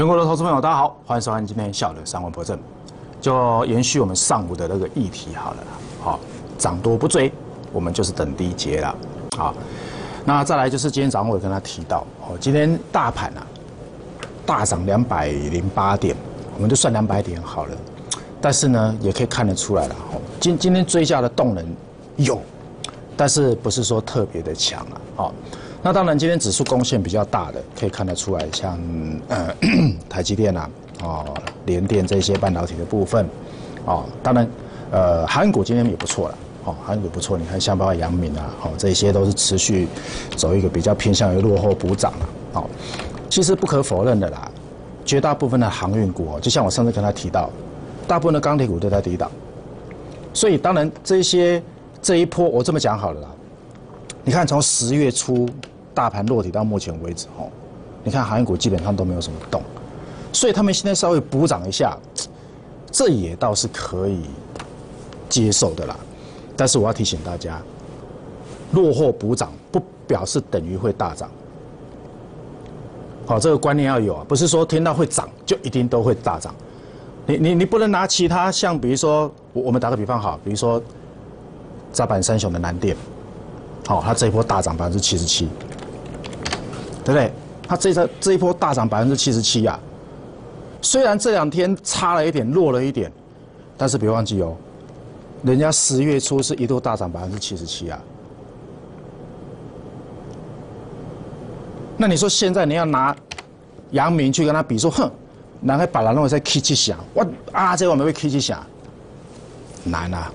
全国的投资朋友，大家好，欢迎收看今天下午的三万破证。就延续我们上午的那个议题好了，好，涨多不追，我们就是等低接了。好，那再来就是今天早上我跟他提到，哦，今天大盘啊大涨两百零八点，我们就算两百点好了。但是呢，也可以看得出来了，哦，今今天追价的动能有，但是不是说特别的强了，好。那当然，今天指数贡献比较大的，可以看得出来，像呃 台积电啊，哦联电这些半导体的部分，哦，当然，呃，韩股今天也不错了，哦，韩股不错，你看像包括阳明啊，哦，这些都是持续走一个比较偏向于落后补涨了，哦，其实不可否认的啦，绝大部分的航运股，就像我上次跟他提到，大部分的钢铁股都在低档，所以当然这些这一波，我这么讲好了啦，你看从十月初。大盘落底到目前为止，吼，你看航运股基本上都没有什么动，所以他们现在稍微补涨一下，这也倒是可以接受的啦。但是我要提醒大家，落后补涨不表示等于会大涨。好，这个观念要有啊，不是说听到会涨就一定都会大涨。你你你不能拿其他像比如说，我我们打个比方好，比如说扎板三雄的南电，好，它这一波大涨百分之七十七。对不对？它这这这一波大涨百分之七十七呀，虽然这两天差了一点，弱了一点，但是别忘记哦，人家十月初是一度大涨百分之七十七啊。那你说现在你要拿杨明去跟他比，说哼，哪个把人弄在 K 七想，我啊这我们会 K 七想，难啊。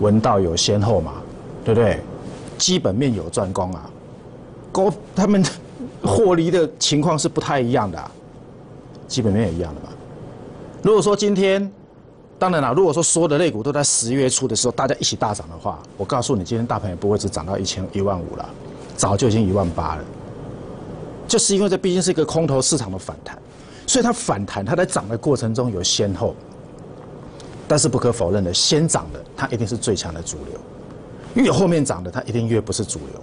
闻道有先后嘛，对不对？基本面有专攻啊。高他们获利的情况是不太一样的，基本面也一样的嘛。如果说今天，当然了，如果说所有的类股都在十月初的时候大家一起大涨的话，我告诉你，今天大盘也不会只涨到一千一万五了，早就已经一万八了。就是因为这毕竟是一个空头市场的反弹，所以它反弹，它在涨的过程中有先后。但是不可否认的，先涨的它一定是最强的主流，越后面涨的它一定越不是主流。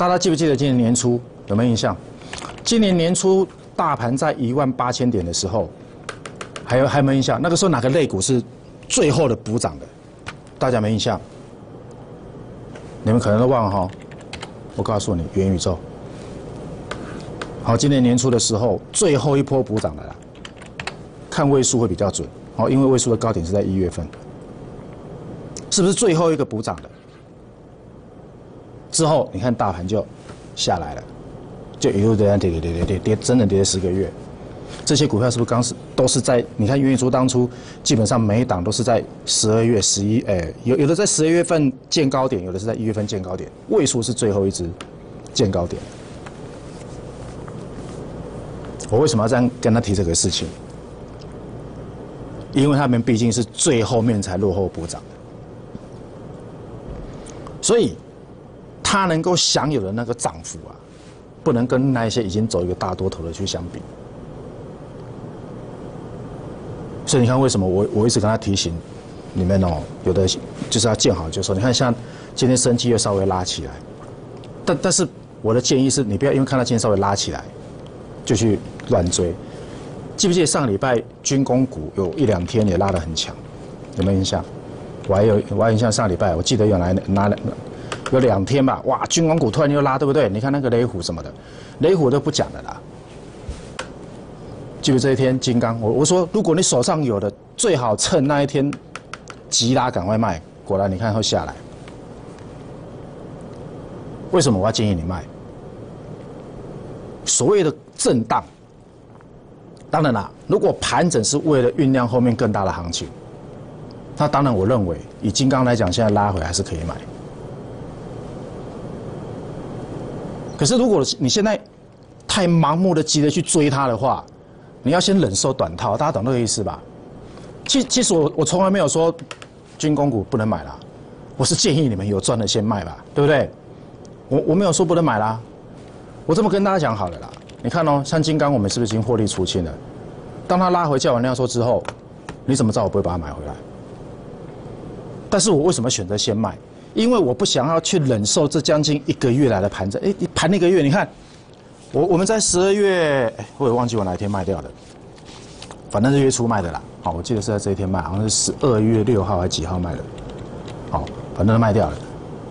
大家记不记得今年年初有没有印象？今年年初大盘在一万八千点的时候，还有还有没有印象？那个时候哪个类股是最后的补涨的？大家没印象？你们可能都忘了哈。我告诉你，元宇宙。好，今年年初的时候，最后一波补涨的啦。看位数会比较准，好，因为位数的高点是在一月份，是不是最后一个补涨的？之后，你看大盘就下来了，就一路这样跌跌跌跌跌跌，真的跌了十个月。这些股票是不是刚是都是在？你看元宇宙当初基本上每一档都是在十二月、十一，哎，有有的在十二月份见高点，有的是在一月份见高点。位数是最后一只见高点。我为什么要这样跟他提这个事情？因为他们毕竟是最后面才落后补涨的，所以。它能够享有的那个涨幅啊，不能跟那些已经走一个大多头的去相比。所以你看，为什么我我一直跟他提醒你们哦，有的就是要见好就收。你看，像今天升绩又稍微拉起来，但但是我的建议是你不要因为看到今天稍微拉起来就去乱追。记不记得上礼拜军工股有一两天也拉得很强，有没有印象？我还有我还印象上礼拜我记得有来拿了。有两天吧，哇，军工股突然又拉，对不对？你看那个雷虎什么的，雷虎都不讲了啦。就这一天，金刚，我我说，如果你手上有的，最好趁那一天急拉赶快卖。果然，你看会下来。为什么我要建议你卖？所谓的震荡，当然啦，如果盘整是为了酝酿后面更大的行情，那当然，我认为以金刚来讲，现在拉回还是可以买。可是，如果你现在太盲目的急着去追它的话，你要先忍受短套，大家懂这个意思吧？其其实我我从来没有说军工股不能买啦，我是建议你们有赚的先卖吧，对不对？我我没有说不能买啦，我这么跟大家讲好了啦。你看哦，像金刚，我们是不是已经获利出清了？当它拉回叫完量说之后，你怎么知道我不会把它买回来？但是我为什么选择先卖？因为我不想要去忍受这将近一个月来的盘整，哎，盘那个月，你看，我我们在十二月，我也忘记我哪一天卖掉的，反正是月初卖的啦。好，我记得是在这一天卖，好像是十二月六号还是几号卖的。好，反正卖掉了。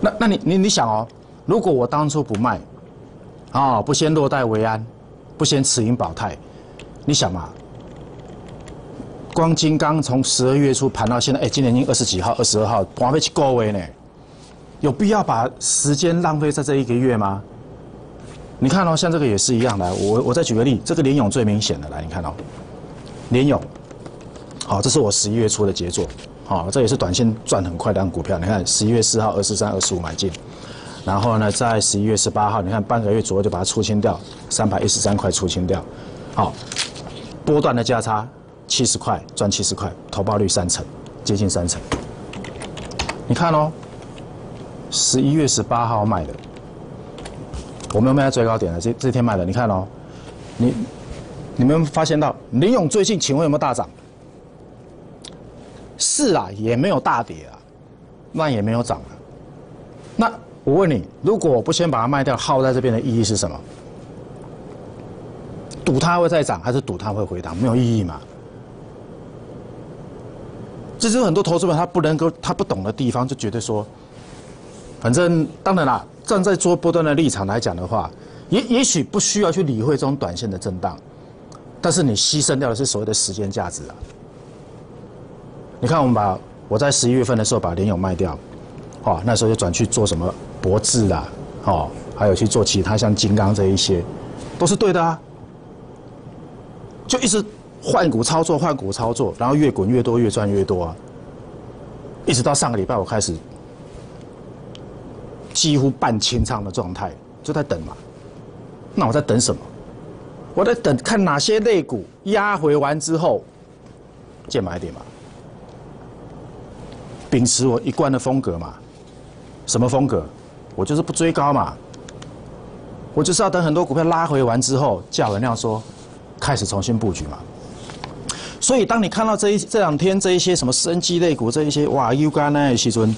那那你你你想哦，如果我当初不卖，啊，不先落袋为安，不先持盈保泰，你想嘛？光金刚从十二月初盘到现在，哎，今年已经二十几号，二十二号，还没去高位呢，有必要把时间浪费在这一个月吗？你看哦，像这个也是一样的，我我再举个例，这个联勇最明显的，来，你看哦，联勇，好，这是我十一月初的杰作，好，这也是短线赚很快的股票，你看十一月四号二十三、二十五买进，然后呢，在十一月十八号，你看半个月左右就把它出清掉，三百一十三块出清掉，好，波段的价差。七十块赚七十块，投报率三成，接近三成。你看哦，十一月十八号卖的，我们有没有最高点的？这这天卖的，你看哦，你你们发现到林勇最近请问有没有大涨？是啊，也没有大跌啊，那也没有涨啊。那我问你，如果我不先把它卖掉，耗在这边的意义是什么？赌它会再涨，还是赌它会回档？没有意义嘛。这就是很多投资者他不能够他不懂的地方，就觉得说，反正当然啦，站在做波段的立场来讲的话，也也许不需要去理会这种短线的震荡，但是你牺牲掉的是所谓的时间价值啊。你看，我们把我在十一月份的时候把联友卖掉，哦，那时候就转去做什么博智啦，哦，还有去做其他像金刚这一些，都是对的啊，就一直。换股操作，换股操作，然后越滚越多，越赚越多啊！一直到上个礼拜，我开始几乎半清仓的状态，就在等嘛。那我在等什么？我在等看哪些类股压回完之后见买点嘛。秉持我一贯的风格嘛。什么风格？我就是不追高嘛。我就是要等很多股票拉回完之后，叫人量说开始重新布局嘛。所以，当你看到这一这两天这一些什么生机类股这一些哇，又干那西尊，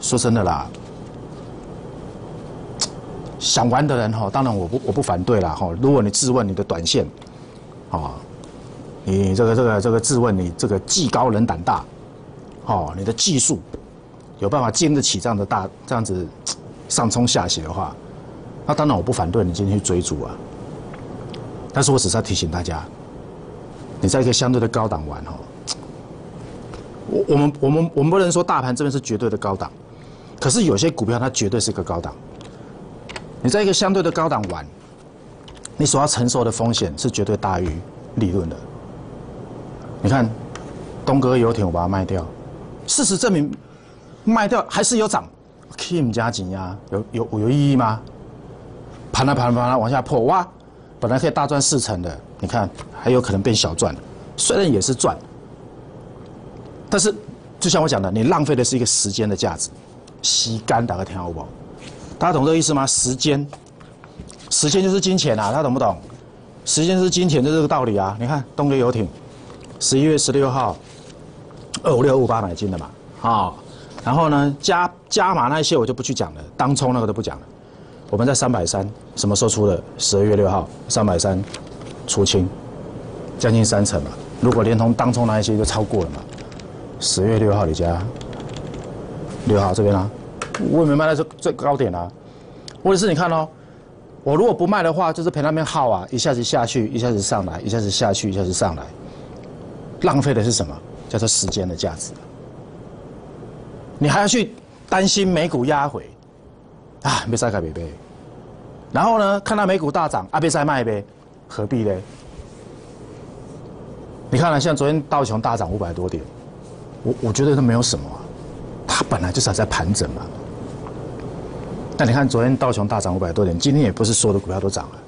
说真的啦，想玩的人哈，当然我不我不反对啦哈。如果你质问你的短线，啊，你这个这个这个质问你这个技高人胆大，哦，你的技术有办法经得起这样的大这样子上冲下洗的话，那当然我不反对你今天去追逐啊。但是我只是要提醒大家。你在一个相对的高档玩哈，我我们我们我们不能说大盘这边是绝对的高档，可是有些股票它绝对是个高档。你在一个相对的高档玩，你所要承受的风险是绝对大于利润的。你看东哥游艇我把它卖掉，事实证明卖掉还是有涨，Kim 加紧呀，有有有意义吗？盘了盘了盘了往下破哇，本来可以大赚四成的。你看，还有可能变小赚，虽然也是赚，但是就像我讲的，你浪费的是一个时间的价值。吸干打个听好不？大家懂这个意思吗？时间，时间就是金钱啊！大家懂不懂？时间是金钱的这个道理啊！你看东哥游艇，十一月十六号，二五六五八买进的嘛，啊，然后呢加加码那些我就不去讲了，当冲那个都不讲了。我们在三百三，什么时候出的？十二月六号，三百三。出清，将近三成嘛。如果连同当冲那一些就超过了嘛。十月六号你家，六号这边啊，我也没卖到最最高点啊。或者是你看哦，我如果不卖的话，就是陪那边耗啊，一下子下去，一下子上来，一下子下去，一下子上来，浪费的是什么？叫做时间的价值。你还要去担心美股压回，啊，别再改别呗。然后呢，看到美股大涨，啊，别再卖呗。何必呢？你看了，像昨天道琼大涨五百多点，我我觉得它没有什么，它本来就是在盘整嘛。那你看昨天道琼大涨五百多点，今天也不是所有的股票都涨了，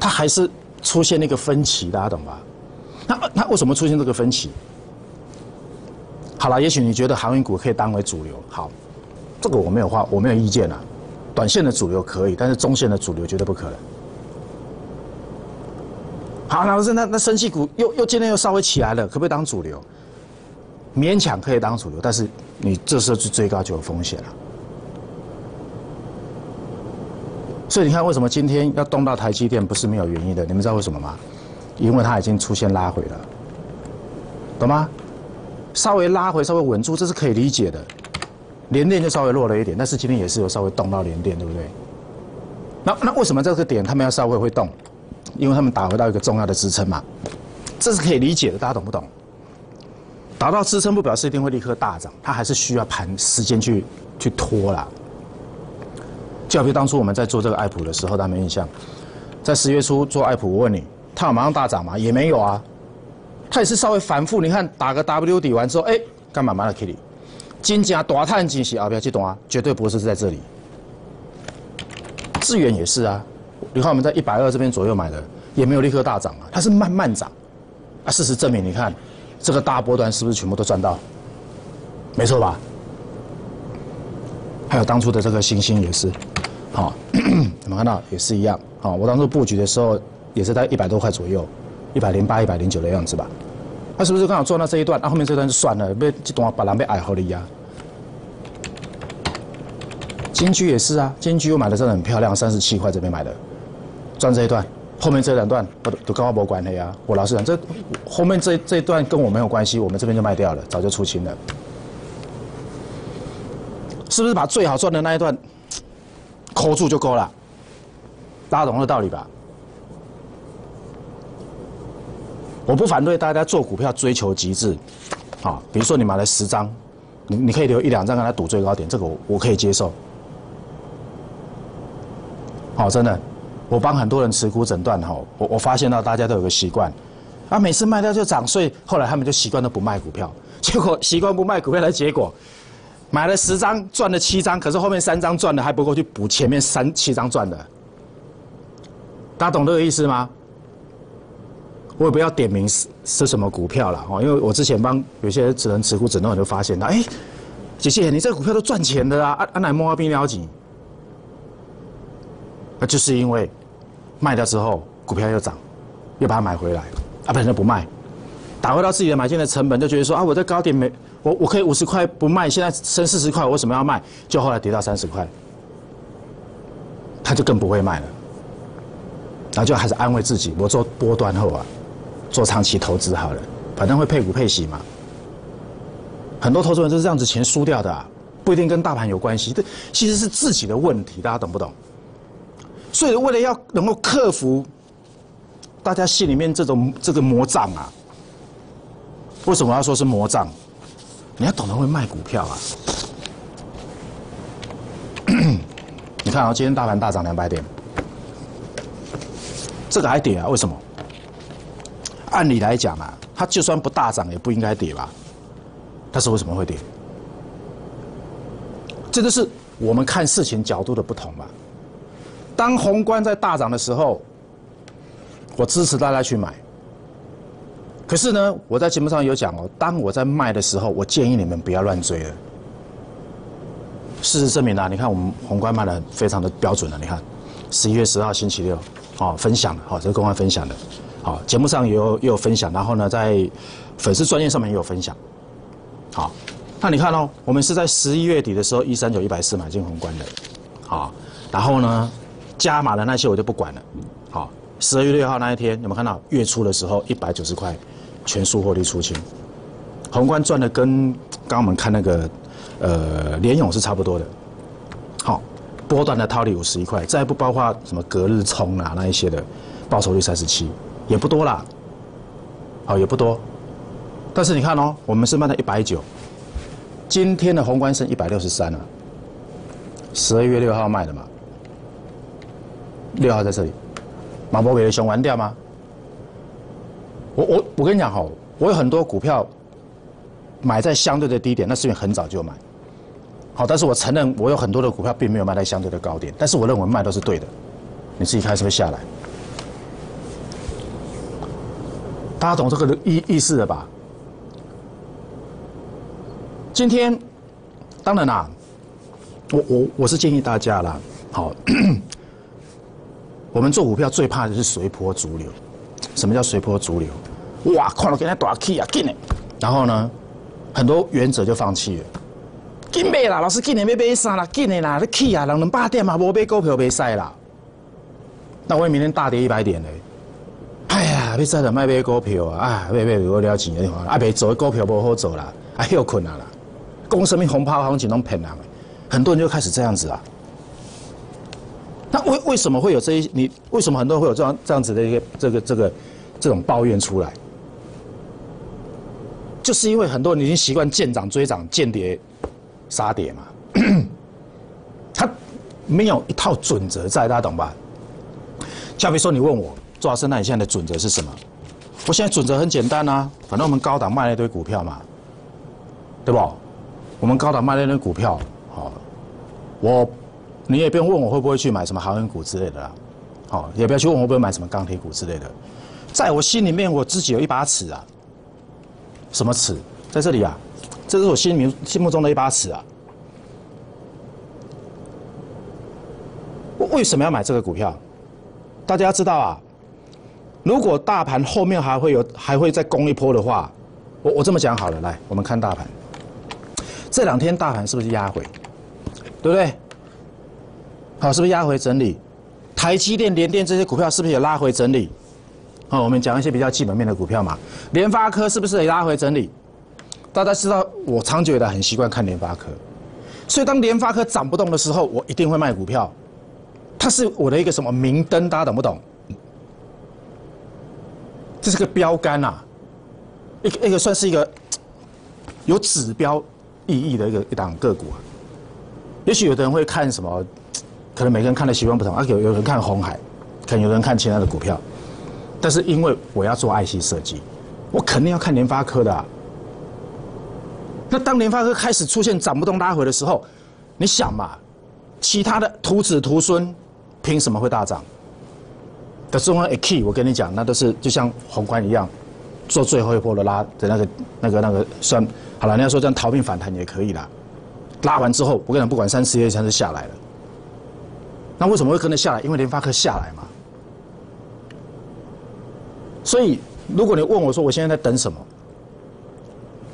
它还是出现那个分歧，大家懂吧？那那为什么出现这个分歧？好了，也许你觉得航运股可以当为主流，好，这个我没有话，我没有意见啊。短线的主流可以，但是中线的主流绝对不可能。好，老师，那那升气股又又今天又稍微起来了，可不可以当主流？勉强可以当主流，但是你这时候去追高就有风险了。所以你看，为什么今天要动到台积电不是没有原因的？你们知道为什么吗？因为它已经出现拉回了，懂吗？稍微拉回，稍微稳住，这是可以理解的。连电就稍微弱了一点，但是今天也是有稍微动到连电，对不对？那那为什么这个点他们要稍微会动？因为他们打回到一个重要的支撑嘛，这是可以理解的，大家懂不懂？达到支撑不表示一定会立刻大涨，它还是需要盘时间去去拖啦。就好比当初我们在做这个爱普的时候，大家没印象？在十月初做爱普，我问你，它有马上大涨吗？也没有啊，它也是稍微反复。你看打个 W 底完之后，哎，干嘛买了 Kitty？金价大探惊喜啊！不要激动啊，绝对不是在这里。智远也是啊，你看我们在一百二这边左右买的，也没有立刻大涨啊，它是慢慢涨。啊，事实证明，你看。这个大波段是不是全部都赚到？没错吧？还有当初的这个星星也是，好，你们看到也是一样。好，我当初布局的时候也是在一百多块左右，一百零八、一百零九的样子吧。那是不是刚好赚到这一段？那后面这段就算了，被这段把狼被矮好了呀。金居也是啊，金居我买的真的很漂亮，三十七块这边买的，赚这一段。后面这两段我都跟我没关系啊！我老实讲，这后面这这一段跟我没有关系，我们这边就卖掉了，早就出清了。是不是把最好赚的那一段扣住就够了？大家懂这道理吧？我不反对大家做股票追求极致，啊，比如说你买了十张，你你可以留一两张跟他赌最高点，这个我我可以接受。好，真的。我帮很多人持股诊断哈，我我发现到大家都有个习惯，啊，每次卖掉就涨，所以后来他们就习惯都不卖股票，结果习惯不卖股票的结果，买了十张赚了七张，可是后面三张赚的还不够去补前面三七张赚的，大家懂这个意思吗？我也不要点名是是什么股票了哦，因为我之前帮有些人只能持股诊断，我就发现到，哎，姐姐你这个股票都赚钱的啊，安安乃莫阿兵了解。那就是因为卖掉之后，股票又涨，又把它买回来，啊，本身不卖，打回到自己的买进的成本，就觉得说啊，我在高点没，我我可以五十块不卖，现在升四十块，我为什么要卖？就后来跌到三十块，他就更不会卖了，然后就还是安慰自己，我做波段后啊，做长期投资好了，反正会配股配息嘛。很多投资人就是这样子钱输掉的，不一定跟大盘有关系，这其实是自己的问题，大家懂不懂？所以，为了要能够克服大家心里面这种这个魔障啊，为什么要说是魔障？你要懂得会卖股票啊！你看啊，今天大盘大涨两百点，这个还跌啊？为什么？按理来讲啊，它就算不大涨，也不应该跌吧？但是为什么会跌？这就是我们看事情角度的不同吧。当宏观在大涨的时候，我支持大家去买。可是呢，我在节目上有讲哦，当我在卖的时候，我建议你们不要乱追了。事实证明啊，你看我们宏观卖的非常的标准了。你看，十一月十号星期六，哦，分享的，好，这是公开分享的，好，节目上也有也有分享，然后呢，在粉丝专业上面也有分享。好，那你看哦，我们是在十一月底的时候，一三九一百四买进宏观的，好，然后呢？加码的那些我就不管了，好，十二月六号那一天，有没有看到月初的时候一百九十块，全数获利出清，宏观赚的跟刚刚我们看那个呃联勇是差不多的，好，波段的套利五十一块，再不包括什么隔日冲啊那一些的，报酬率三十七，也不多啦，好也不多，但是你看哦，我们是卖到一百九，今天的宏观剩一百六十三了，十二月六号卖的嘛。六号在这里，马博伟的熊玩掉吗？我我我跟你讲哈，我有很多股票买在相对的低点，那是因为很早就买。好，但是我承认我有很多的股票并没有卖在相对的高点，但是我认为卖都是对的。你自己看是不是下来，大家懂这个意意思了吧？今天当然啦，我我我是建议大家啦，好。我们做股票最怕的是随波逐流。什么叫随波逐流？哇，看到给他大 K 啊，进嘞！然后呢，很多原则就放弃了。进买啦，老师进来要买啥啦？进来啦，你 K 啊，人能八点嘛，无买股票买晒啦。那万一明天大跌一百点嘞？哎呀，你再来卖买股票啊！啊，买买我了钱的话，啊，别做股票不好做啦，啊，又困难啦。讲什么红抛行情拢骗人，很多人就开始这样子啊。那为为什么会有这一？你为什么很多人会有这样这样子的一个这个这个这种抱怨出来？就是因为很多人已经习惯见涨追涨，见跌杀跌嘛。他没有一套准则在，大家懂吧？假如说你问我，周老师，那你现在的准则是什么？我现在准则很简单啊，反正我们高档卖了一堆股票嘛，对不？我们高档卖了一堆股票，好，我你也不用问我会不会去买什么航运股之类的啦，好，也不要去问我会不会买什么钢铁股之类的，在我心里面我自己有一把尺啊，什么尺？在这里啊，这是我心里心目中的一把尺啊。为什么要买这个股票？大家要知道啊，如果大盘后面还会有还会再攻一波的话，我我这么讲好了，来，我们看大盘。这两天大盘是不是压回？对不对？好，是不是压回整理？台积电、联电这些股票是不是也拉回整理？好，我们讲一些比较基本面的股票嘛。联发科是不是也拉回整理？大家知道我长久以来很习惯看联发科，所以当联发科涨不动的时候，我一定会卖股票。它是我的一个什么明灯？大家懂不懂？这是个标杆呐，一个一个算是一个有指标。意义的一个一档个股，也许有的人会看什么，可能每个人看的习惯不同啊，有有人看红海，可能有人看其他的股票，但是因为我要做 IC 设计，我肯定要看联发科的。那当联发科开始出现涨不动拉回的时候，你想嘛，其他的徒子徒孙凭什么会大涨？的中央 A key，我跟你讲，那都是就像宏观一样，做最后一波的拉的那个那个那个算。好了，你要说这样逃命反弹也可以啦。拉完之后，我跟你讲，不管三十页，它是下来了。那为什么会跟着下来？因为联发科下来嘛。所以，如果你问我说我现在在等什么，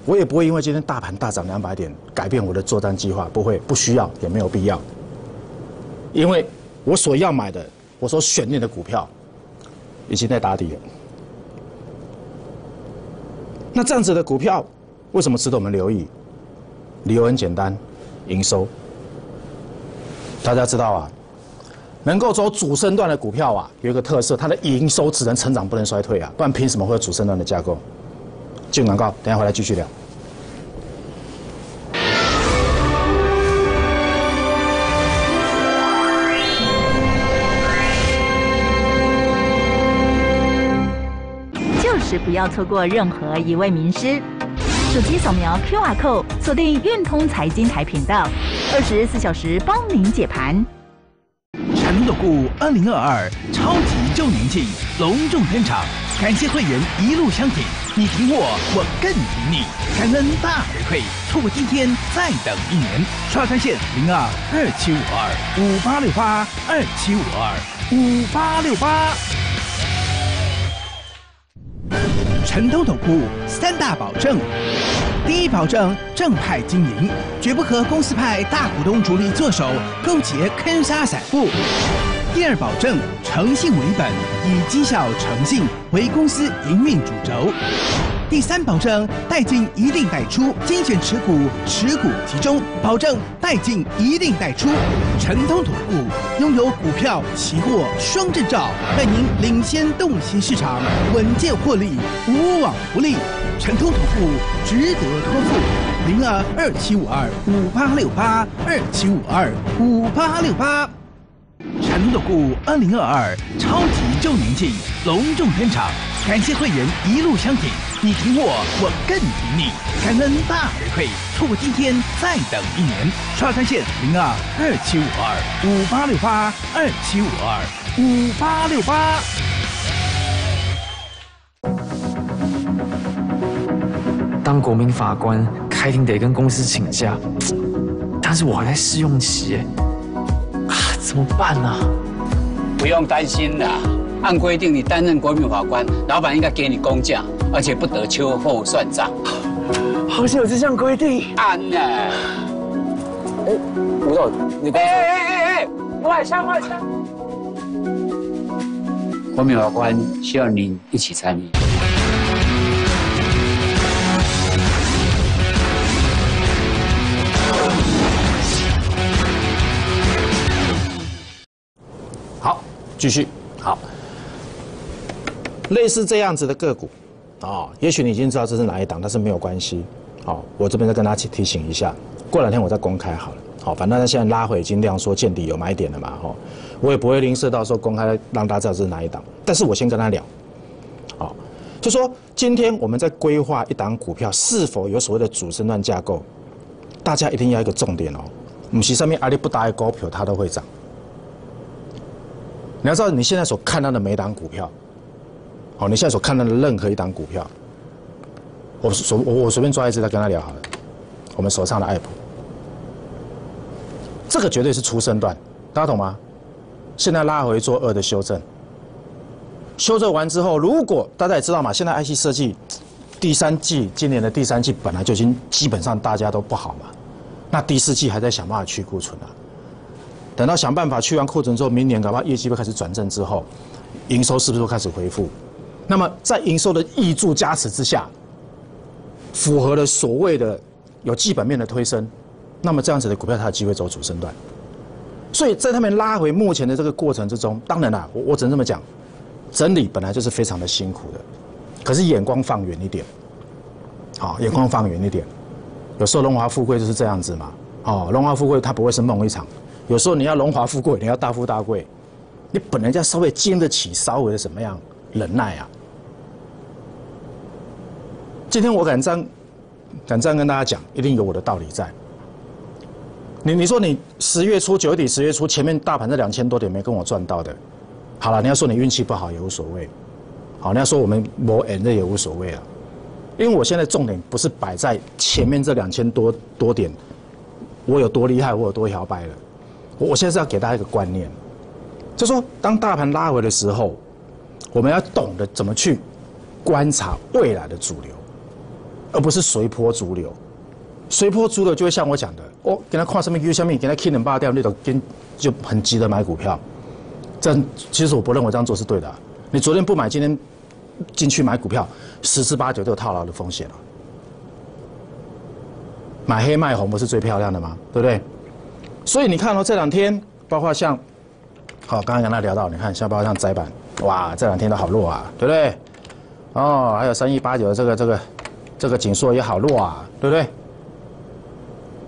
我也不会因为今天大盘大涨两百点改变我的作战计划，不会，不需要，也没有必要。因为我所要买的，我所选定的股票，已经在打底了。那这样子的股票。为什么值得我们留意？理由很简单，营收。大家知道啊，能够走主升段的股票啊，有一个特色，它的营收只能成长，不能衰退啊，不然凭什么会有主升段的架构？进广告，等下回来继续聊。就是不要错过任何一位名师。手机扫描 Q R code，锁定运通财经台频道，二十四小时帮您解盘。成都股二零二二超级周年庆隆重登场，感谢会员一路相挺，你挺我，我更挺你，感恩大回馈，错过今天再等一年，刷专线零二二七五二五八六八二七五二五八六八。成都总部三大保证：第一，保证正派经营，绝不和公司派大股东主力做手，勾结坑杀散户；第二，保证诚信为本，以绩效诚信为公司营运主轴。第三，保证带进一定带出，精选持股，持股集中，保证带进一定带出。陈通总部拥有股票、期货双证照，带您领先洞悉市场，稳健获利，无往不利。陈通总部值得托付，零二二七五二五八六八二七五二五八六八。陈总部二零二二超级周年庆隆重登场，感谢会员一路相挺。你挺我，我更挺你，感恩大回馈，错过今天再等一年。刷专线零二二七五二五八六八二七五二五八六八。当国民法官开庭得跟公司请假，但是我还在试用期，啊，怎么办呢？不用担心啦，按规定你担任国民法官，老板应该给你公假。而且不得秋后算账，好像有这项规定。安呢？哎，吴总，你哎哎哎哎，外枪外枪。国民法官需要您一起参与。好，继续好。类似这样子的个股，啊、也许你已经知道这是哪一档，但是没有关系。好、我这边再跟大家提醒一下，过两天我再公开好了。好，反正它现在拉回已经量缩见底有买点了嘛，哈、我也不会吝啬到时候公开让大家知道这是哪一档。但是我先跟他聊，好、就说今天我们在规划一档股票是否有所谓的主升段架构，大家一定要一个重点哦，不是上面阿里不达的股票它都会涨。你要知道你现在所看到的每档股票，好，你现在所看到的任何一档股票，我随我我随便抓一只来跟他聊好了，我们手上的爱普，这个绝对是初生段，大家懂吗？现在拉回做二的修正，修正完之后，如果大家也知道嘛，现在 IC 设计第三季今年的第三季本来就已经基本上大家都不好嘛，那第四季还在想办法去库存啊。等到想办法去完库存之后，明年搞不好业绩会开始转正之后，营收是不是会开始恢复？那么在营收的益助加持之下，符合了所谓的有基本面的推升，那么这样子的股票它有机会走主升段。所以在他们拉回目前的这个过程之中，当然啦，我我只能这么讲，整理本来就是非常的辛苦的，可是眼光放远一点，好，眼光放远一点。有时候荣华富贵就是这样子嘛，哦，荣华富贵它不会是梦一场。有时候你要荣华富贵，你要大富大贵，你本来就要稍微经得起稍微的怎么样忍耐啊。今天我敢这样，敢这样跟大家讲，一定有我的道理在。你你说你十月初九月底十月初前面大盘这两千多点没跟我赚到的，好了，你要说你运气不好也无所谓，好，你要说我们磨 N 的也无所谓啊，因为我现在重点不是摆在前面这两千多多点，我有多厉害，我有多摇摆了。我我现在是要给大家一个观念，就说当大盘拉回的时候，我们要懂得怎么去观察未来的主流，而不是随波逐流。随波逐流就会像我讲的，我、哦、给他看什么 U 下面，给他 K 能八掉，那种跟就很急的买股票。这其实我不认为这样做是对的、你昨天不买，今天进去买股票，十之八九都有套牢的风险了、买黑卖红不是最漂亮的吗？对不对？所以你看哦，这两天包括像，好，刚刚跟他聊到，你看像包括像窄板，哇，这两天都好弱啊，对不对？哦，还有三一八九的这个这个这个紧缩也好弱啊，对不对？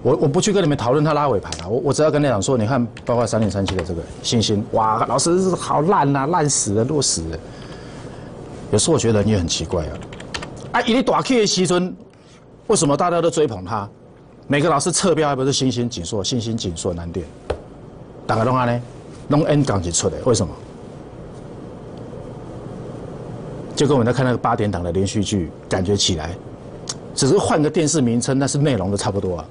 我我不去跟你们讨论它拉尾盘啊，我我只要跟你讲说，你看包括三零三七的这个星星，哇，老师好烂呐、啊，烂死了，弱死了。有时候我觉得你也很奇怪啊，啊，一粒大 K 的西村，为什么大家都追捧它？每个老师测标还不是星星紧缩，星星紧缩难点，大概弄安呢，弄 N 港就出的，为什么？就跟我们在看那个八点档的连续剧，感觉起来，只是换个电视名称，但是内容都差不多啊，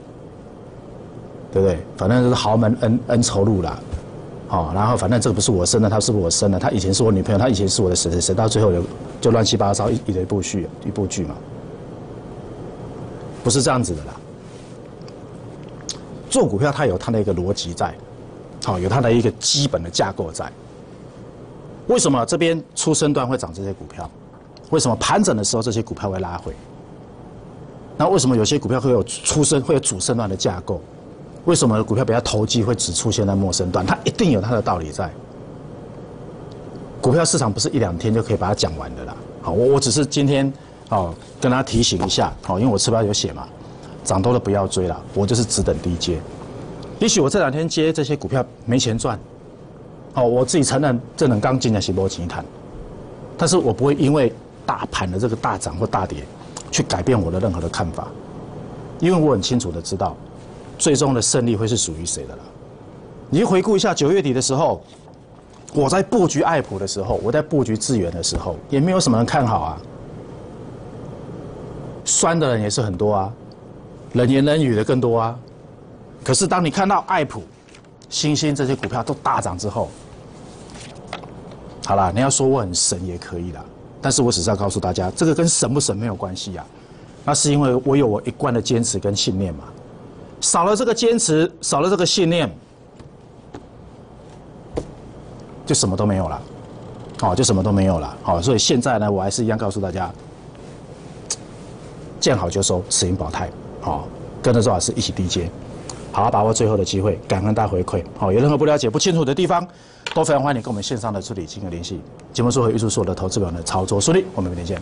对不对？反正就是豪门恩恩仇录啦，哦，然后反正这个不是我生的，他是不是我生的？他以前是我女朋友，他以前是我的谁谁谁，到最后就就乱七八糟一一部剧，一部剧嘛，不是这样子的啦。做股票它有它的一个逻辑在，好、有它的一个基本的架构在。为什么这边出生段会涨这些股票？为什么盘整的时候这些股票会拉回？那为什么有些股票会有出生会有主升段的架构？为什么股票比较投机会只出现在末升段？它一定有它的道理在。股票市场不是一两天就可以把它讲完的啦。好，我我只是今天哦跟大家提醒一下，好，因为我吃标有写嘛。涨多了不要追了，我就是只等低接。也许我这两天接这些股票没钱赚，哦，我自己承认这能刚进的是波钱谈，但是我不会因为大盘的这个大涨或大跌，去改变我的任何的看法，因为我很清楚的知道，最终的胜利会是属于谁的了。你回顾一下九月底的时候，我在布局爱普的时候，我在布局智源的时候，也没有什么人看好啊，酸的人也是很多啊。冷言冷语的更多啊，可是当你看到爱普、星星这些股票都大涨之后，好啦，你要说我很神也可以啦，但是我只是要告诉大家，这个跟神不神没有关系啊，那是因为我有我一贯的坚持跟信念嘛，少了这个坚持，少了这个信念，就什么都没有了，哦，就什么都没有了。好，所以现在呢，我还是一样告诉大家，见好就收，持盈保泰，好，跟着周老师一起低接，好好把握最后的机会，感恩大回馈。好，有任何不了解、不清楚的地方，都非常欢迎你跟我们线上的助理进行联系。节目组和艺术所的投资者的操作顺利，我们明天见。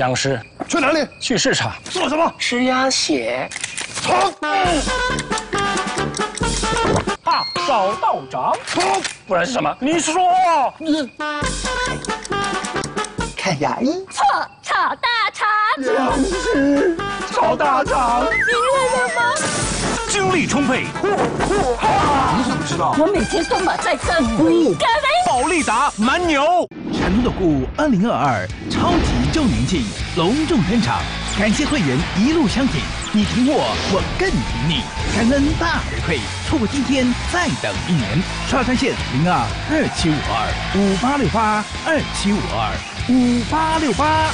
僵尸去哪里？去市场做什么？吃鸭血冲！啊！找道长，冲！不然是什么？你说，看牙医。错，炒大肠。僵尸，炒大肠，你饿了吗？精力充沛，你怎么知道？我每天都马在这，不应该没。保利达蛮牛。成都股二零二二超级周年庆隆重登场，感谢会员一路相挺，你挺我，我更挺你，感恩大回馈，错过今天再等一年。刷专线零二二七五二五八六八二七五二五八六八。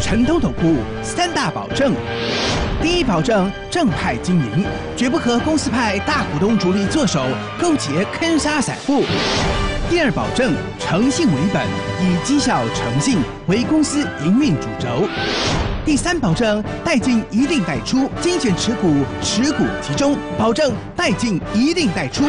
成都总部三大保证：第一保证正派经营，绝不和公司派大股东主力做手，勾结坑杀散户；第二保证诚信为本，以绩效诚信为公司营运主轴；第三保证带进一定带出，精选持股，持股集中，保证带进一定带出。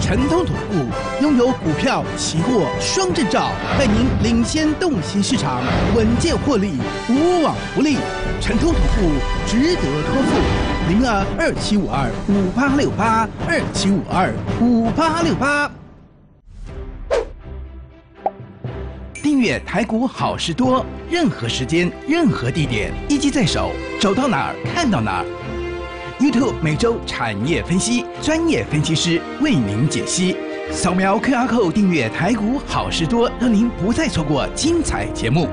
城通总部拥有股票、期货双证照，带您领先洞悉市场，稳健获利，无往不利。城通总部值得托付。零二二七五二五八六八二七五二五八六八。订阅台股好事多，任何时间、任何地点，一机在手，走到哪儿看到哪儿。YouTube 每周产业分析，专业分析师为您解析。扫描 QR code 订阅台股好事多，让您不再错过精彩节目。